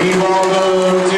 We